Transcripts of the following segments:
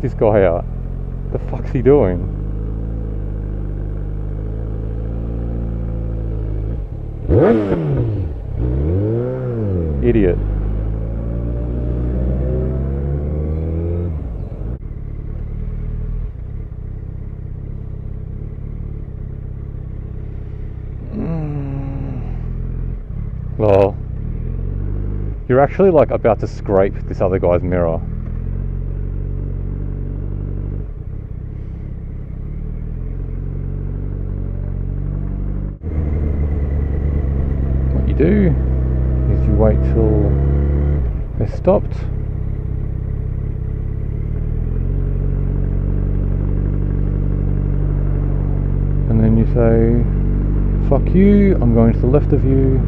this guy out. The fuck's he doing? Idiot. Well, you're actually like about to scrape this other guy's mirror. Do is you wait till they're stopped. And then you say, fuck you, I'm going to the left of you,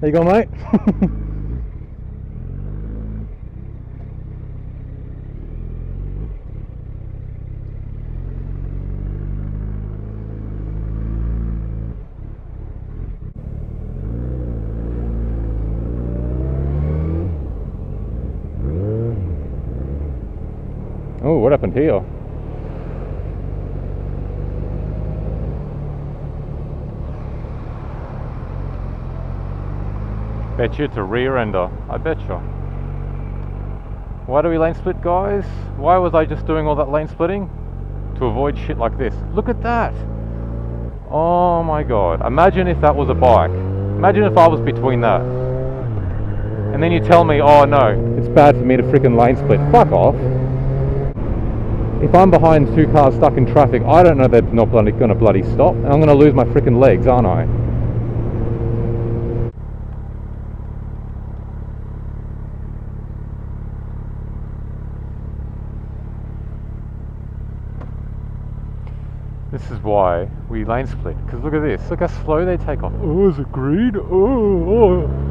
There you go, mate. oh, what happened here? Bet you it's a rear ender. I bet you. Why do we lane split, guys? Why was I just doing all that lane splitting? To avoid shit like this. Look at that! Oh my god. Imagine if that was a bike. Imagine if I was between that. And then you tell me, oh no, it's bad for me to freaking lane split. Fuck off. If I'm behind two cars stuck in traffic, I don't know they're not bloody, gonna bloody stop. And I'm gonna lose my freaking legs, aren't I? This is why we lane split. Because look at this. Look how slow they take off. Oh, is it green? Oh, oh.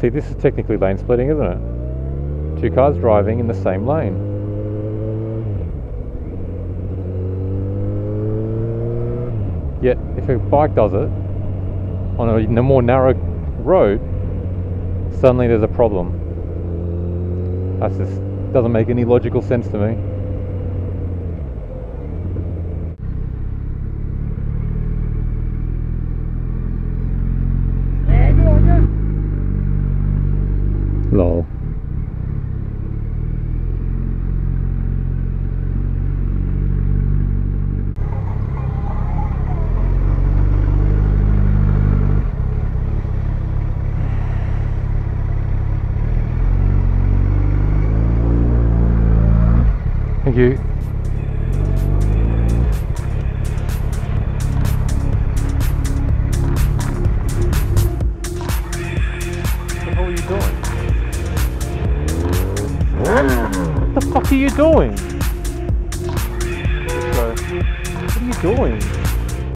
See, this is technically lane splitting, isn't it? Two cars driving in the same lane. Yet, if a bike does it on a more narrow road, suddenly there's a problem. That just doesn't make any logical sense to me. You. What the fuck are you doing? What are you doing?